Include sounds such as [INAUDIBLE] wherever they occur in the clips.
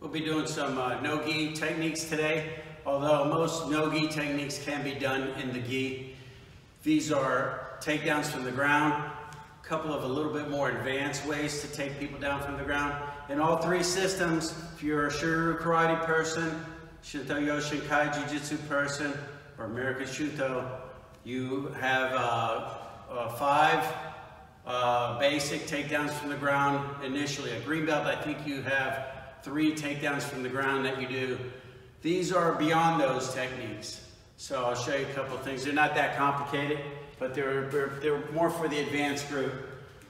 We'll be doing some uh, no-gi techniques today, although most no-gi techniques can be done in the gi. These are takedowns from the ground, a couple of a little bit more advanced ways to take people down from the ground. In all three systems, if you're a Shuri-ryu karate person, Shinto Yoshinkai Jiu-Jitsu person, or American Shuto, you have uh, uh, five uh, basic takedowns from the ground initially. A green belt, I think you have three takedowns from the ground that you do. These are beyond those techniques. So I'll show you a couple things. They're not that complicated, but they're, they're, more for the advanced group.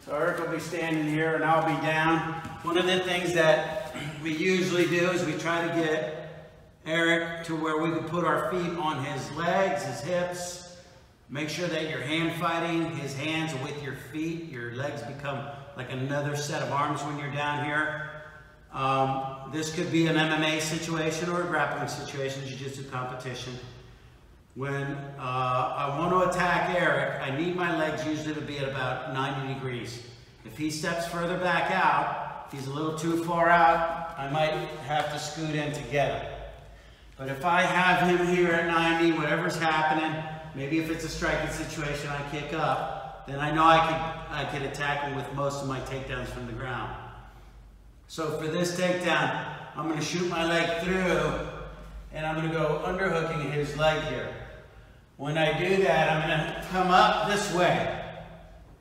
So Eric will be standing here and I'll be down. One of the things that we usually do is we try to get Eric to where we can put our feet on his legs, his hips, Make sure that you're hand fighting his hands with your feet. Your legs become like another set of arms when you're down here. Um, this could be an MMA situation or a grappling situation, jiu-jitsu competition. When uh, I want to attack Eric, I need my legs usually to be at about 90 degrees. If he steps further back out, if he's a little too far out, I might have to scoot in to get him. But if I have him here at 90, whatever's happening, maybe if it's a striking situation I kick up, then I know I could, I could attack him with most of my takedowns from the ground. So for this takedown, I'm going to shoot my leg through and I'm going to go underhooking his leg here. When I do that, I'm going to come up this way,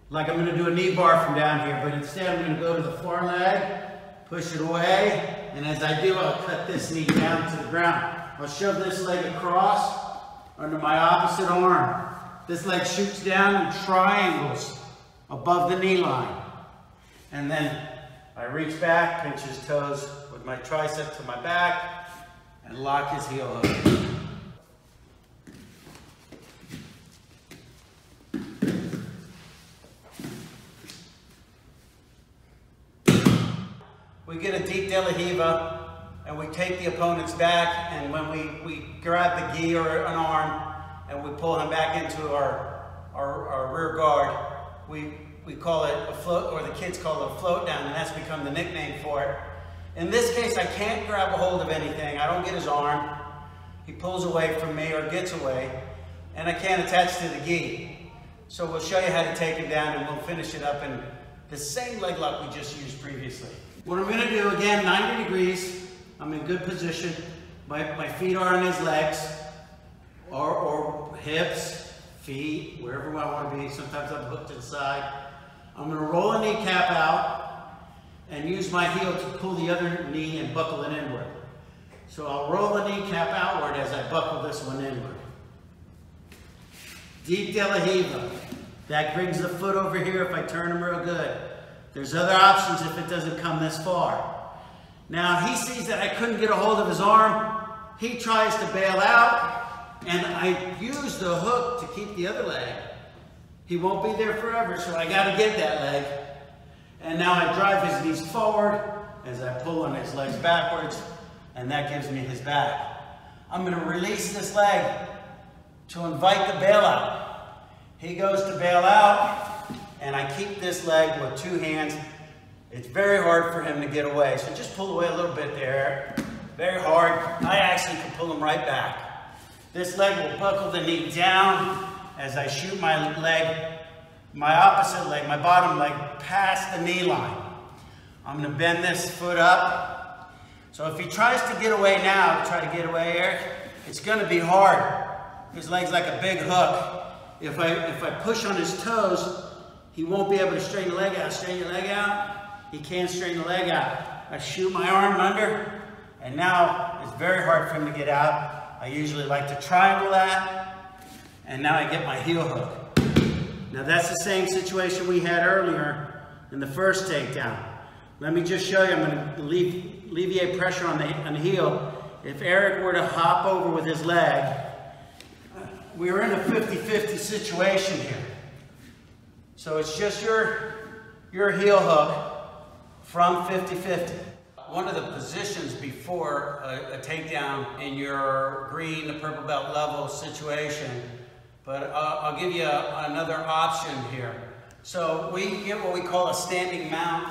like I'm going to do a knee bar from down here, but instead I'm going to go to the far leg, push it away, and as I do, I'll cut this knee down to the ground. I'll shove this leg across under my opposite arm. This leg shoots down in triangles above the knee line. And then I reach back, pinch his toes with my tricep to my back, and lock his heel. We get a deep De La Riva, and we take the opponent's back, and when we, we grab the gi or an arm, and we pull him back into our, our, our rear guard, we, we call it a float, or the kids call it a float down, and that's become the nickname for it. In this case, I can't grab a hold of anything. I don't get his arm. He pulls away from me or gets away, and I can't attach to the gi. So we'll show you how to take him down, and we'll finish it up in the same leg lock we just used previously. What I'm gonna do, again, 90 degrees. I'm in good position. My, my feet are on his legs, or, or hips, feet, wherever I wanna be. Sometimes I'm hooked inside. I'm gonna roll a kneecap out and use my heel to pull the other knee and buckle it inward. So I'll roll the kneecap outward as I buckle this one inward. Deep De La Riva. That brings the foot over here if I turn him real good. There's other options if it doesn't come this far. Now he sees that I couldn't get a hold of his arm. He tries to bail out and I use the hook to keep the other leg. He won't be there forever, so I gotta get that leg. And now I drive his knees forward as I pull on his legs backwards, and that gives me his back. I'm gonna release this leg to invite the bailout. He goes to bail out, and I keep this leg with two hands. It's very hard for him to get away. So just pull away a little bit there. Very hard. I actually can pull him right back. This leg will buckle the knee down as I shoot my leg, my opposite leg, my bottom leg, past the knee line. I'm gonna bend this foot up. So if he tries to get away now, try to get away, Eric, it's gonna be hard. His leg's like a big hook. If I, if I push on his toes, he won't be able to straighten the leg out. Straighten your leg out. He can't straighten the leg out. I shoot my arm under, and now it's very hard for him to get out. I usually like to triangle that, and now I get my heel hook. Now that's the same situation we had earlier in the first takedown. Let me just show you, I'm going to alleviate pressure on the, on the heel. If Eric were to hop over with his leg, we are in a 50-50 situation here. So it's just your, your heel hook from 50-50. One of the positions before a, a, takedown in your green to purple belt level situation, but uh, I'll give you a, another option here. So we get what we call a standing mount.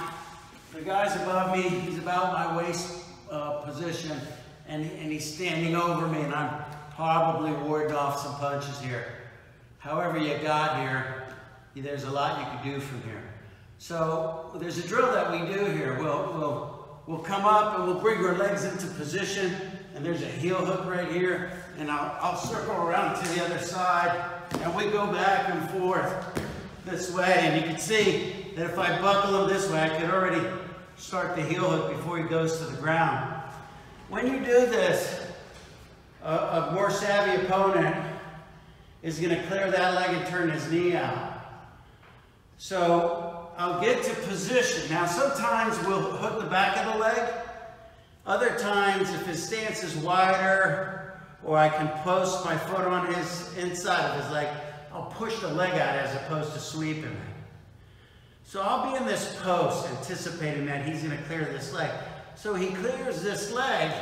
The guy's above me, he's about my waist uh, position and, and he's standing over me and I'm probably warding off some punches here. However you got here, there's a lot you can do from here. So there's a drill that we do here. We'll, we'll, we'll come up and we'll bring our legs into position and there's a heel hook right here and I'll, I'll circle around to the other side and we go back and forth this way and you can see that if I buckle him this way I could already start the heel hook before he goes to the ground. When you do this, a, a more savvy opponent is going to clear that leg and turn his knee out. So I'll get to position. Now sometimes we'll hook the back of the leg. Other times if his stance is wider or I can post my foot on his inside of his leg, I'll push the leg out as opposed to sweeping it. So I'll be in this post anticipating that he's going to clear this leg. So he clears this leg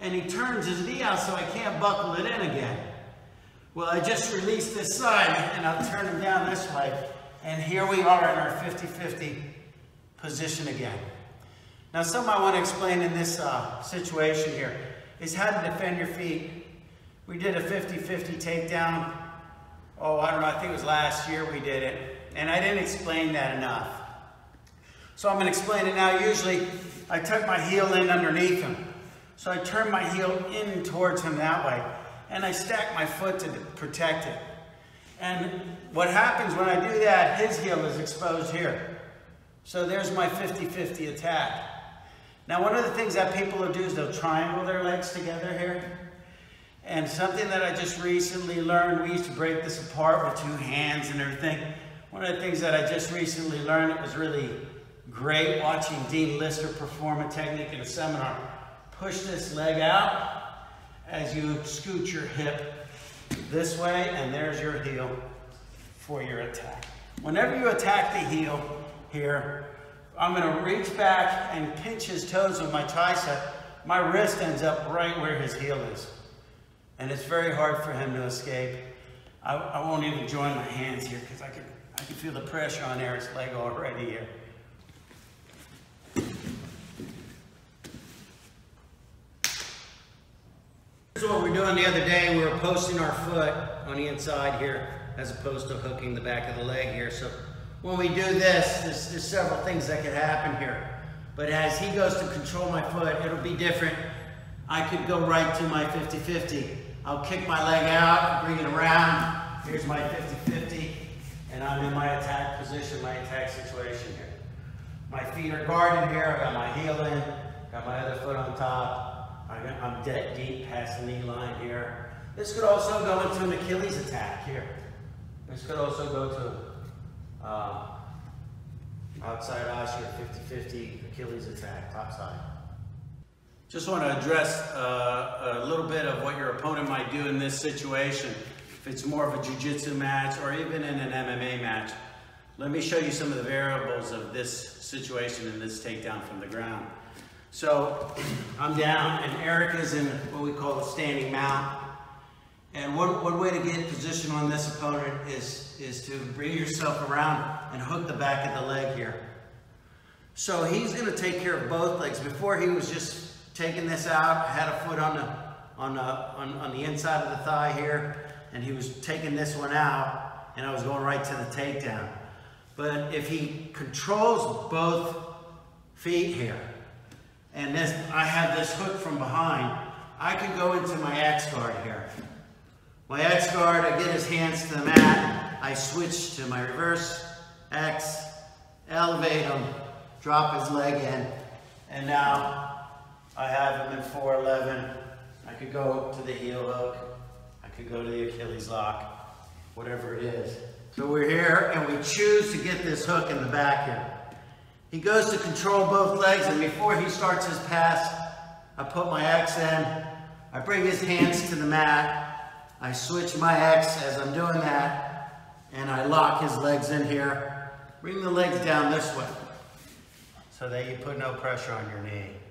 and he turns his knee out so I can't buckle it in again. Well, I just released this side and I'll turn him down this way. And here we are in our 50-50 position again. Now, something I want to explain in this uh, situation here is how to defend your feet. We did a 50-50 takedown. Oh, I don't know, I think it was last year we did it. And I didn't explain that enough. So I'm going to explain it now. Usually, I tuck my heel in underneath him. So I turn my heel in towards him that way. And I stack my foot to protect it. And what happens when I do that, his heel is exposed here. So there's my 50-50 attack. Now one of the things that people will do is they'll triangle their legs together here. And something that I just recently learned, we used to break this apart with two hands and everything. One of the things that I just recently learned, it was really great watching Dean Lister perform a technique in a seminar. Push this leg out as you scoot your hip this way, and there's your heel for your attack. Whenever you attack the heel here, I'm gonna reach back and pinch his toes with my tricep. My wrist ends up right where his heel is. And it's very hard for him to escape. I, I won't even join my hands here because I can, I can feel the pressure on Eric's leg already here. Here's what we're doing the other day. We were posting our foot on the inside here as opposed to hooking the back of the leg here. So when we do this, there's, there's several things that could happen here. But as he goes to control my foot, it'll be different. I could go right to my 50-50. I'll kick my leg out, bring it around. Here's my 50-50, and I'm in my attack position, my attack situation here. My feet are guarded here. I got my heel in, got my other foot on top. I'm dead deep past the knee line here. This could also go into an Achilles attack here. This could also go to uh, outside osseous 50-50 Achilles attack, top side. Just want to address uh, a little bit of what your opponent might do in this situation. If it's more of a jiu-jitsu match or even in an MMA match. Let me show you some of the variables of this situation and this takedown from the ground. So [CLEARS THROAT] I'm down and Eric is in what we call a standing mount. And one, way to get position on this opponent is, is to bring yourself around and hook the back of the leg here. So he's gonna take care of both legs. Before he was just taking this out, had a foot on the, on the, on, on the inside of the thigh here, and he was taking this one out, and I was going right to the takedown. But if he controls both feet here, and this, I have this hook from behind, I can go into my X guard here. My X guard, I get his hands to the mat, I switch to my reverse X, elevate him, drop his leg in, and now I have him in 411. I could go to the heel hook, I could go to the Achilles lock, whatever it is. So we're here and we choose to get this hook in the back here. He goes to control both legs, and before he starts his pass, I put my X in. I bring his hands to the mat. I switch my X as I'm doing that, and I lock his legs in here. Bring the legs down this way so that you put no pressure on your knee.